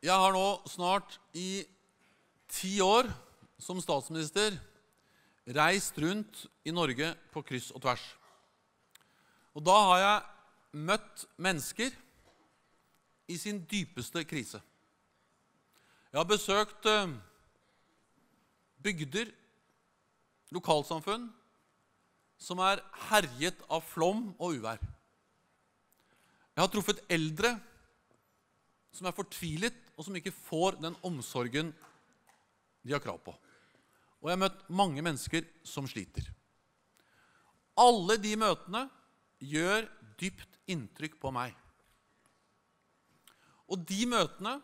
Jeg har nå snart i ti år som statsminister reist rundt i Norge på kryss og tvers. Og da har jeg møtt mennesker i sin dypeste krise. Jeg har besøkt eh, bygder, lokalsamfunn, som er herjet av flom og uvær. Jeg har truffet eldre som er fortvilet, og som ikke får den omsorgen de har krav på. Og jeg har møtt mange mennesker som sliter. Alle de møtene gjør dypt inntrykk på meg. Og de møtene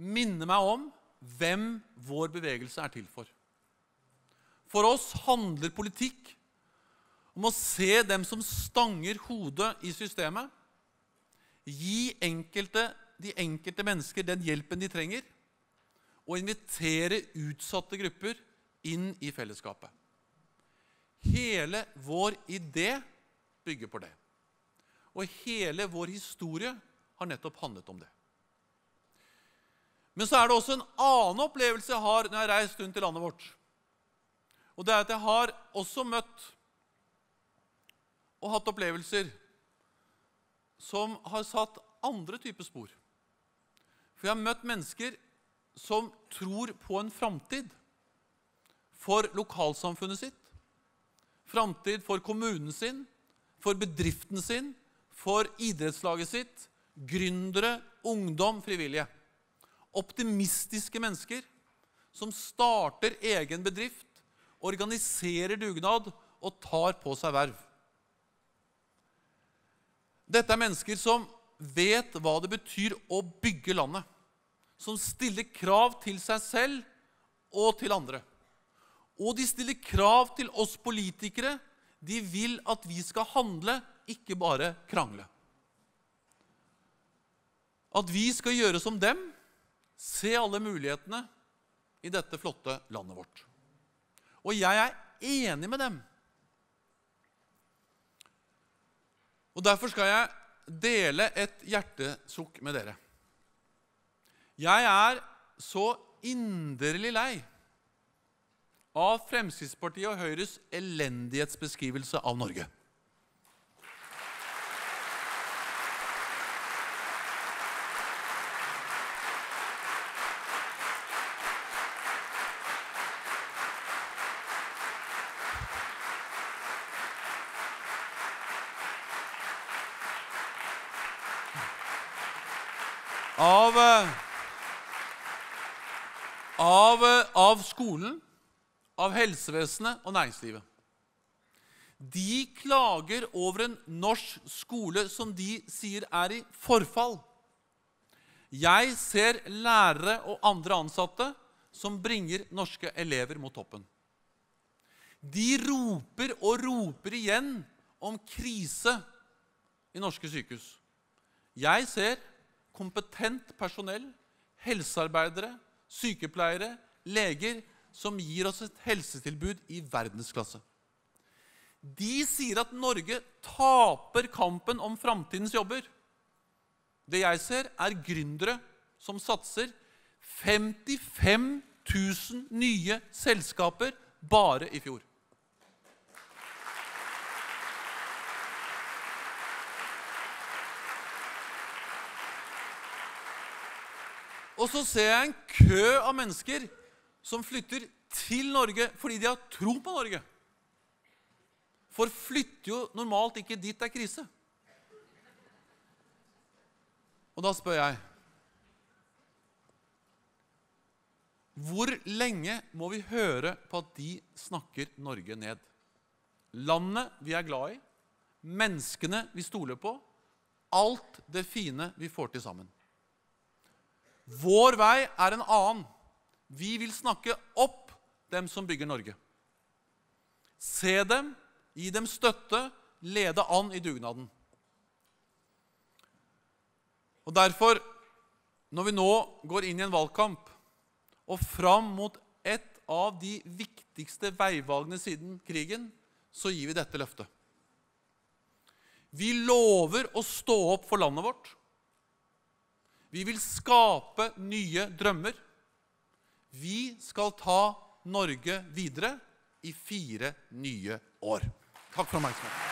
minner meg om hvem vår bevegelse er til for. For oss handler politikk om å se dem som stanger hodet i systemet, gi enkelte, de enkelte mennesker den hjelpen de trenger, og invitere utsatte grupper inn i fellesskapet. Hele vår idé bygger på det. Og hele vår historie har nettopp handlet om det. Men så er det også en annen opplevelse jeg har når jeg har reist rundt i landet vårt. Og det er at jeg har også møtt og hatt opplevelser som har satt andre typer spor. For jeg har møtt mennesker som tror på en framtid for lokalsamfunnet sitt, framtid for kommunen sin, for bedriften sin, for idrettslaget sitt, gründere, ungdom, frivillige. Optimistiske mennesker som starter egen bedrift, organiserer dugnad og tar på seg verv. Dette er mennesker som vet hva det betyr å bygge landet. Som stiller krav til seg selv og til andre. Og de stiller krav til oss politikere. De vil at vi skal handle, ikke bare krangle. At vi skal gjøre som dem, se alle mulighetene i dette flotte landet vårt. Og jeg er enig med dem. Og Derfor skal jeg dele et hjertesukk med dere. Jeg er så inderlig lei av Fremskrittspartiet og Høyres elendighetsbeskrivelse av Norge. Av, eh, av, eh, av skolen, av helsevesenet og næringslivet. De klager over en norsk skole som de sier er i forfall. Jeg ser lærere og andre ansatte som bringer norske elever mot toppen. De roper og roper igjen om krise i norske sykehus. Jeg ser kompetent personell, helsearbeidere, sykepleiere, leger som gir oss et helsetilbud i verdensklasse. De sier at Norge taper kampen om framtidens jobber. Det jeg ser, er gründere som satser 55 000 nye selskaper bare i fjor. Og så ser jeg en kø av mennesker som flytter til Norge fordi de har tro på Norge. For flytter jo normalt ikke dit det er krise. Og da spør jeg Hvor lenge må vi høre på at de snakker Norge ned? Landet vi er glad i, menneskene vi stoler på, alt det fine vi får til sammen. Vår vei er en annen. Vi vil snakke opp dem som bygger Norge. Se dem, gi dem støtte, lede an i dugnaden. Og Derfor, når vi nå går inn i en valgkamp og fram mot et av de viktigste veivalgene siden krigen, så gir vi dette løftet. Vi lover å stå opp for landet vårt. Vi vil skape nye drømmer. Vi skal ta Norge videre i fire nye år. Takk for oppmerksomheten.